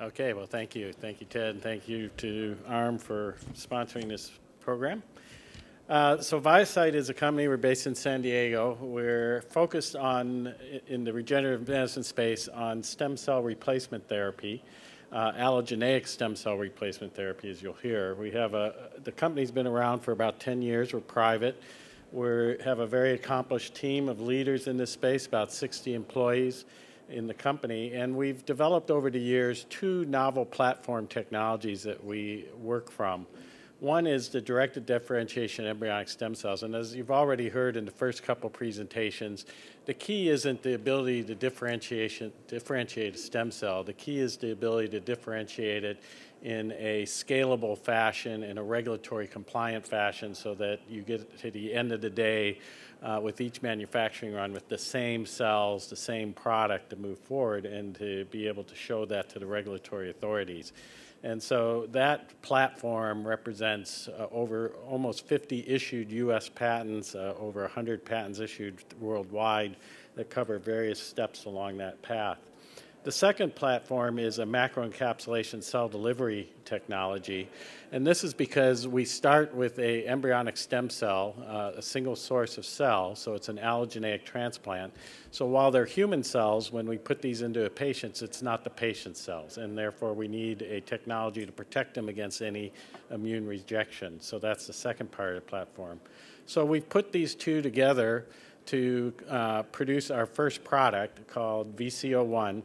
Okay, well, thank you. Thank you, Ted, and thank you to ARM for sponsoring this program. Uh, so ViaCyte is a company, we're based in San Diego. We're focused on, in the regenerative medicine space, on stem cell replacement therapy, uh, allogeneic stem cell replacement therapy, as you'll hear. We have a, the company's been around for about 10 years, we're private. We have a very accomplished team of leaders in this space, about 60 employees in the company, and we've developed over the years two novel platform technologies that we work from. One is the directed differentiation of embryonic stem cells, and as you've already heard in the first couple presentations, the key isn't the ability to differentiation, differentiate a stem cell. The key is the ability to differentiate it in a scalable fashion, in a regulatory compliant fashion, so that you get to the end of the day uh, with each manufacturing run with the same cells, the same product to move forward, and to be able to show that to the regulatory authorities. And so that platform represents uh, over almost 50 issued U.S. patents, uh, over 100 patents issued worldwide that cover various steps along that path. The second platform is a macroencapsulation cell delivery technology, and this is because we start with a embryonic stem cell, uh, a single source of cell, so it's an allogeneic transplant. So while they're human cells, when we put these into a patient, it's not the patient's cells, and therefore we need a technology to protect them against any immune rejection. So that's the second part of the platform. So we've put these two together to uh, produce our first product called VC-01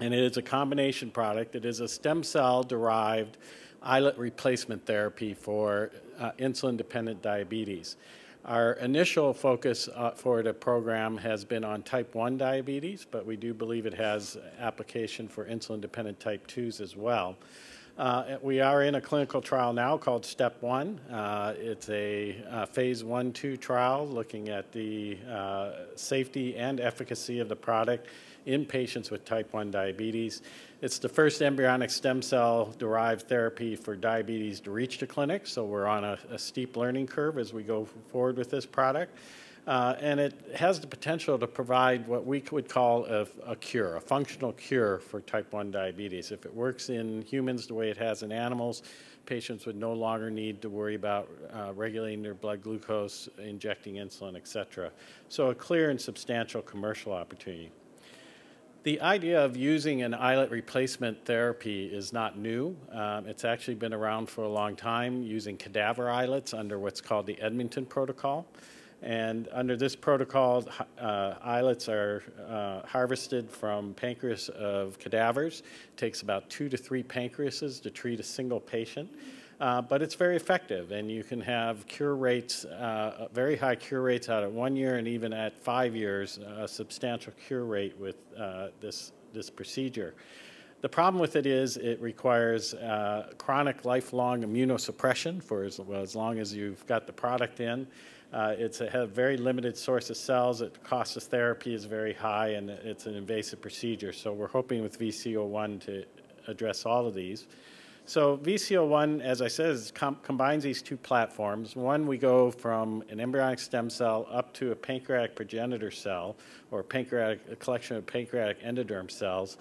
and it is a combination product. It is a stem cell derived islet replacement therapy for uh, insulin dependent diabetes. Our initial focus uh, for the program has been on type 1 diabetes, but we do believe it has application for insulin dependent type 2s as well. Uh, we are in a clinical trial now called STEP 1. Uh, it's a uh, phase 1 2 trial looking at the uh, safety and efficacy of the product in patients with type 1 diabetes. It's the first embryonic stem cell derived therapy for diabetes to reach the clinic, so we're on a, a steep learning curve as we go forward with this product. Uh, and it has the potential to provide what we would call a, a, cure, a functional cure for type 1 diabetes. If it works in humans the way it has in animals, patients would no longer need to worry about uh, regulating their blood glucose, injecting insulin, et cetera. So a clear and substantial commercial opportunity. The idea of using an islet replacement therapy is not new. Um, it's actually been around for a long time using cadaver islets under what's called the Edmonton Protocol. And under this protocol, uh, islets are uh, harvested from pancreas of cadavers. It takes about two to three pancreases to treat a single patient. Uh, but it's very effective, and you can have cure rates, uh, very high cure rates out at one year and even at five years, a substantial cure rate with uh, this, this procedure. The problem with it is it requires uh, chronic lifelong immunosuppression for as, well, as long as you've got the product in. Uh, it's a very limited source of cells. The cost of therapy is very high, and it's an invasive procedure. So we're hoping with VC-01 to address all of these. So VC-01, as I said, com combines these two platforms. One, we go from an embryonic stem cell up to a pancreatic progenitor cell, or pancreatic, a collection of pancreatic endoderm cells.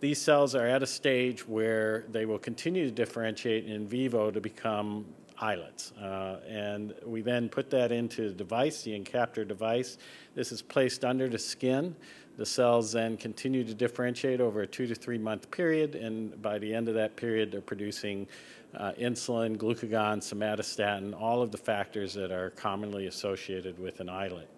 These cells are at a stage where they will continue to differentiate in vivo to become islets. Uh, and we then put that into the device, the Encaptra device. This is placed under the skin. The cells then continue to differentiate over a two to three month period, and by the end of that period, they're producing uh, insulin, glucagon, somatostatin, all of the factors that are commonly associated with an islet.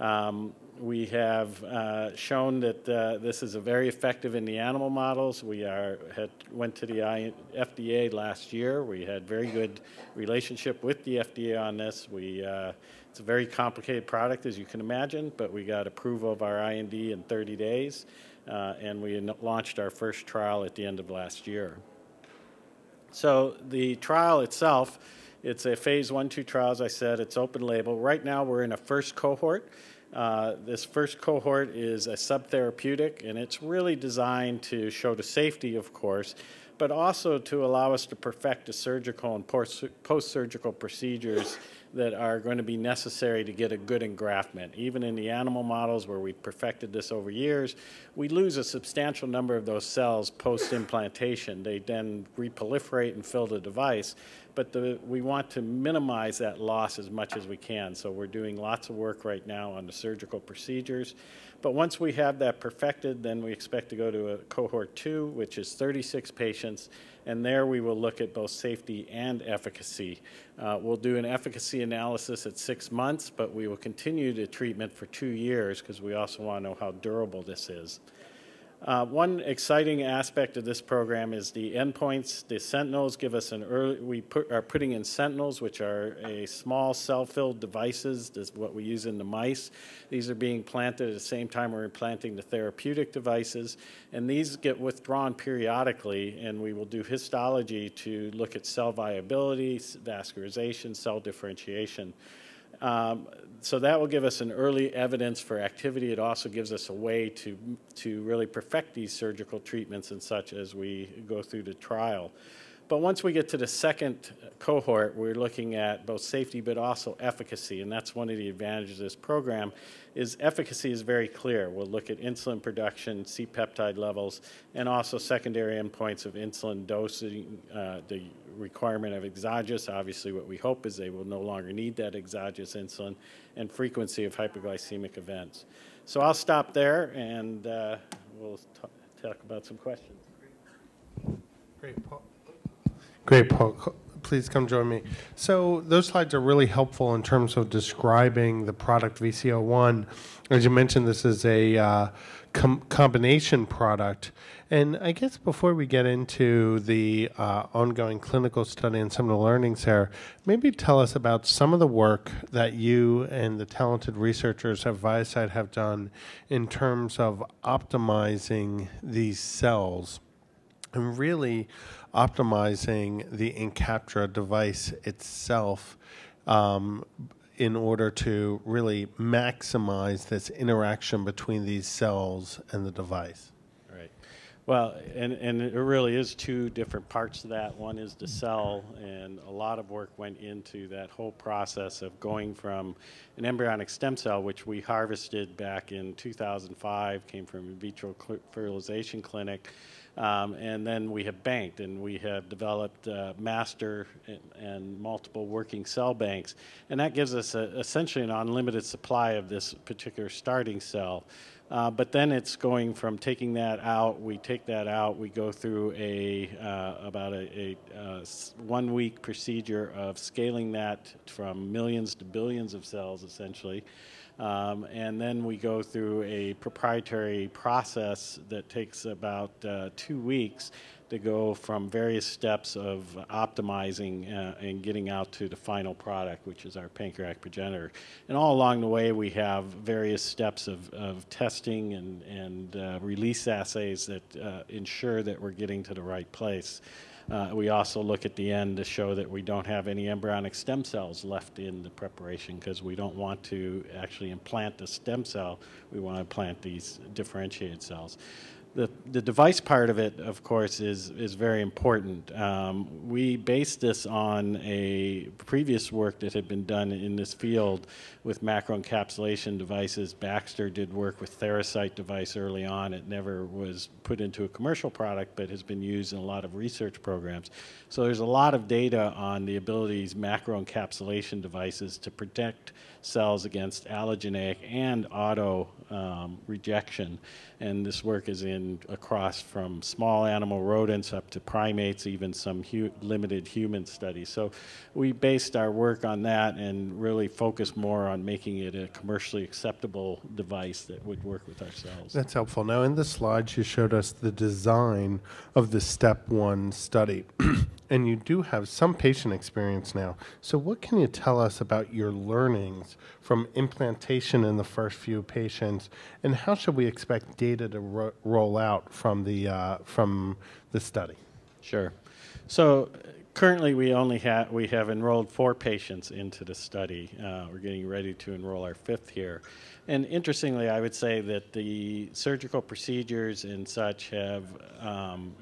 Um, we have uh, shown that uh, this is a very effective in the animal models. We are had went to the FDA last year. We had very good relationship with the FDA on this. We uh, it's a very complicated product, as you can imagine, but we got approval of our IND in 30 days, uh, and we launched our first trial at the end of last year. So the trial itself, it's a phase one, two trial, as I said. It's open label. Right now, we're in a first cohort. Uh, this first cohort is a subtherapeutic, and it's really designed to show the safety, of course, but also to allow us to perfect the surgical and post-surgical procedures that are going to be necessary to get a good engraftment. Even in the animal models where we perfected this over years, we lose a substantial number of those cells post-implantation. They then reproliferate and fill the device, but the, we want to minimize that loss as much as we can. So we're doing lots of work right now on the surgical procedures. But once we have that perfected, then we expect to go to a cohort two, which is 36 patients, and there we will look at both safety and efficacy. Uh, we'll do an efficacy analysis at six months, but we will continue the treatment for two years because we also want to know how durable this is. Uh, one exciting aspect of this program is the endpoints. The Sentinels give us an early, we put, are putting in Sentinels, which are a small cell-filled devices, this is what we use in the mice. These are being planted at the same time we're implanting the therapeutic devices, and these get withdrawn periodically, and we will do histology to look at cell viability, vascularization, cell differentiation. Um, so that will give us an early evidence for activity. It also gives us a way to, to really perfect these surgical treatments and such as we go through the trial. But once we get to the second cohort, we're looking at both safety but also efficacy, and that's one of the advantages of this program, is efficacy is very clear. We'll look at insulin production, C-peptide levels, and also secondary endpoints of insulin dosing, uh, the requirement of exogenous. Obviously, what we hope is they will no longer need that exogenous insulin, and frequency of hypoglycemic events. So I'll stop there, and uh, we'll talk about some questions. Great, Paul. Great. Please come join me. So those slides are really helpful in terms of describing the product VC-01. As you mentioned, this is a uh, com combination product. And I guess before we get into the uh, ongoing clinical study and some of the learnings there, maybe tell us about some of the work that you and the talented researchers at ViaCyte have done in terms of optimizing these cells and really optimizing the Encaptra device itself um, in order to really maximize this interaction between these cells and the device. Right. Well, and, and it really is two different parts to that. One is the cell, and a lot of work went into that whole process of going from an embryonic stem cell, which we harvested back in 2005, came from in vitro fertilization clinic, um, and then we have banked and we have developed uh, master and, and, multiple working cell banks. And that gives us a, essentially an unlimited supply of this particular starting cell. Uh, but then it's going from taking that out, we take that out, we go through a uh, about a, a uh, one week procedure of scaling that from millions to billions of cells essentially. Um, and then we go through a proprietary process that takes about uh, two weeks to go from various steps of optimizing uh, and getting out to the final product, which is our pancreatic progenitor. And all along the way, we have various steps of, of testing and, and uh, release assays that uh, ensure that we're getting to the right place. Uh, we also look at the end to show that we don't have any embryonic stem cells left in the preparation because we don't want to actually implant the stem cell. We want to plant these differentiated cells the, the device part of it, of course, is, is very important. Um, we based this on a previous work that had been done in this field with macroencapsulation devices. Baxter did work with Theracyte device early on. It never was put into a commercial product, but has been used in a lot of research programs. So there's a lot of data on the abilities macroencapsulation devices to protect cells against allogeneic and auto um, rejection. And this work is in across from small animal rodents up to primates, even some hu limited human studies. So we based our work on that and really focused more on making it a commercially acceptable device that would work with our cells. That's helpful. Now, in the slides, you showed us the design of the step one study. and you do have some patient experience now. So, what can you tell us about your learnings from implantation in the first few patients, and how should we expect data to ro roll out from the uh, from the study? Sure. So. Currently, we only have we have enrolled four patients into the study. Uh, we're getting ready to enroll our fifth here, and interestingly, I would say that the surgical procedures and such have um,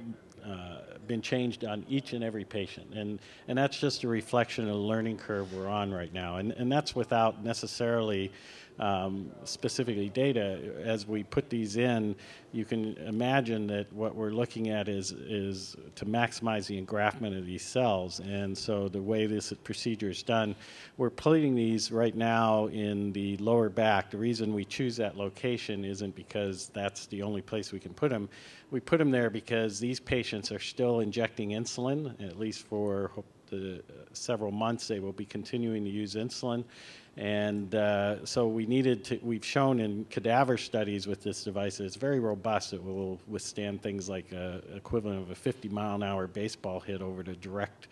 uh, been changed on each and every patient. And, and that's just a reflection of the learning curve we're on right now. And, and that's without necessarily um, specifically data. As we put these in, you can imagine that what we're looking at is, is to maximize the engraftment of these cells. And so the way this procedure is done, we're putting these right now in the lower back. The reason we choose that location isn't because that's the only place we can put them. We put them there because these patients are still injecting insulin, at least for the several months they will be continuing to use insulin. And uh, so we needed to, we've shown in cadaver studies with this device that it's very robust. It will withstand things like a equivalent of a 50 mile an hour baseball hit over to direct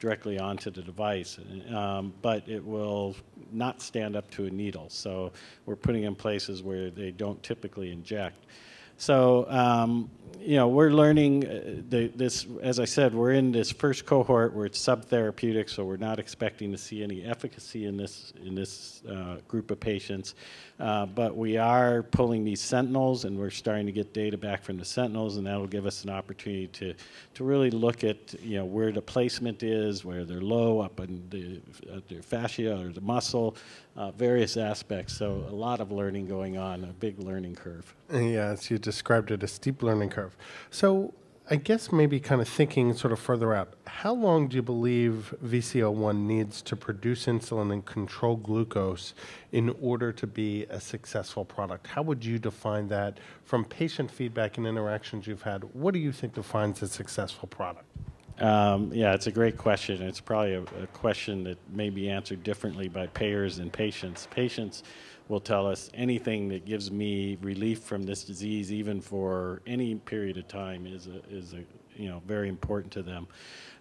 directly onto the device, um, but it will not stand up to a needle. So we're putting in places where they don't typically inject. So, um, you know, we're learning uh, the, this, as I said, we're in this first cohort where it's subtherapeutic, so we're not expecting to see any efficacy in this, in this uh, group of patients. Uh, but we are pulling these sentinels, and we're starting to get data back from the sentinels, and that'll give us an opportunity to, to really look at, you know, where the placement is, where they're low, up in the, uh, their fascia or the muscle, uh, various aspects. So a lot of learning going on, a big learning curve. Yes, you described it a steep learning curve. So I guess maybe kind of thinking sort of further out, how long do you believe VC-01 needs to produce insulin and control glucose in order to be a successful product? How would you define that from patient feedback and interactions you've had? What do you think defines a successful product? Um, yeah, it's a great question. It's probably a, a, question that may be answered differently by payers and patients. Patients will tell us anything that gives me relief from this disease, even for any period of time, is a, is a, you know very important to them.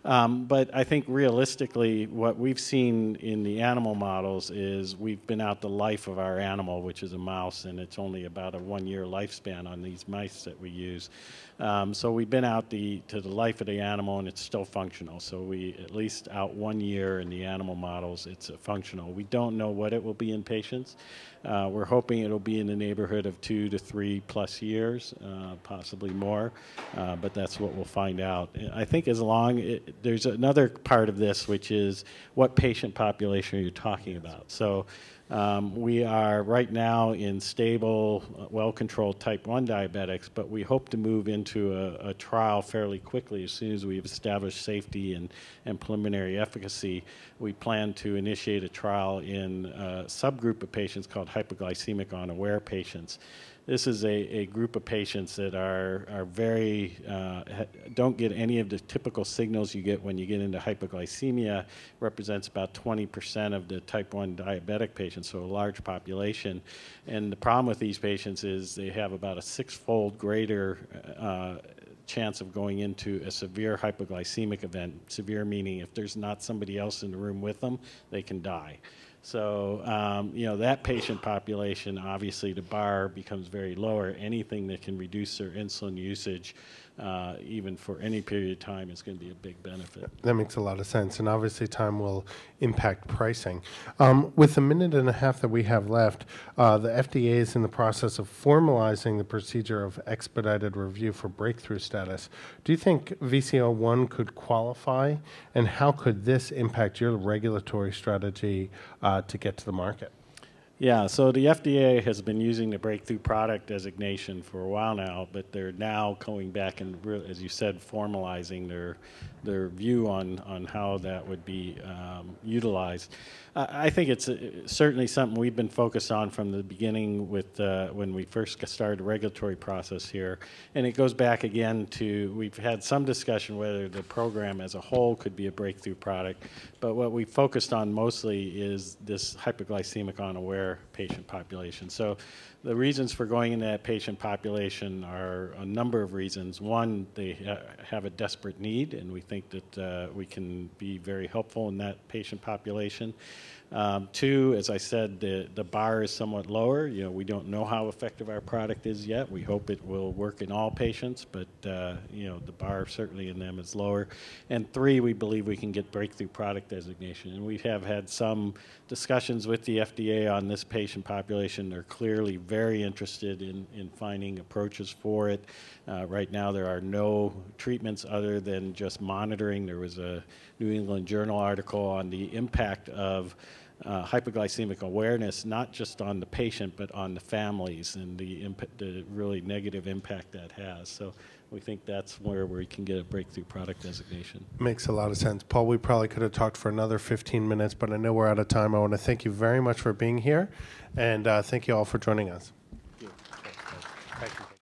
Um, but I think realistically, what we've seen in the animal models is we've been out the life of our animal, which is a mouse, and it's only about a one-year lifespan on these mice that we use. Um, so we've been out the, to the life of the animal, and it's still functional. So we at least out one year in the animal models, it's functional. We don't know what it will be in patients. Uh, we're hoping it'll be in the neighborhood of two to three plus years, uh, possibly more, uh, but that's what we'll find out. I think as long it, there's another part of this, which is what patient population are you talking about? So um, we are right now in stable, well-controlled type 1 diabetics, but we hope to move into a, a, trial fairly quickly as soon as we've established safety and, and preliminary efficacy. We plan to initiate a trial in a subgroup of patients called hypoglycemic unaware patients. This is a, a group of patients that are, are very, uh, don't get any of the typical signals you get when you get into hypoglycemia, represents about 20% of the type 1 diabetic patients, so a large population. And the problem with these patients is they have about a six-fold greater uh, chance of going into a severe hypoglycemic event. Severe meaning if there's not somebody else in the room with them, they can die. So, um, you know, that patient population, obviously the bar becomes very lower. Anything that can reduce their insulin usage uh, even for any period of time, is going to be a big benefit. That makes a lot of sense, and obviously time will impact pricing. Um, with the minute and a half that we have left, uh, the FDA is in the process of formalizing the procedure of expedited review for breakthrough status. Do you think VC-01 could qualify, and how could this impact your regulatory strategy uh, to get to the market? Yeah, so the FDA has been using the breakthrough product designation for a while now, but they're now going back and, as you said, formalizing their their view on, on how that would be um, utilized. Uh, I think it's uh, certainly something we've been focused on from the beginning with uh, when we first started the regulatory process here. And it goes back again to we've had some discussion whether the program as a whole could be a breakthrough product, but what we focused on mostly is this hypoglycemic unaware patient population. So the reasons for going in that patient population are a number of reasons. One, they ha have a desperate need, and we think that uh, we can be very helpful in that patient population. Um, two, as I said, the, the bar is somewhat lower. You know, we don't know how effective our product is yet. We hope it will work in all patients, but uh, you know, the bar certainly in them is lower. And three, we believe we can get breakthrough product designation. And we have had some discussions with the FDA on this patient population. They're clearly very interested in, in finding approaches for it. Uh, right now, there are no treatments other than just monitoring. There was a New England Journal article on the impact of uh, hypoglycemic awareness, not just on the patient, but on the families and the, the really negative impact that has. So we think that's where we can get a breakthrough product designation. Makes a lot of sense. Paul, we probably could have talked for another 15 minutes, but I know we're out of time. I want to thank you very much for being here, and uh, thank you all for joining us.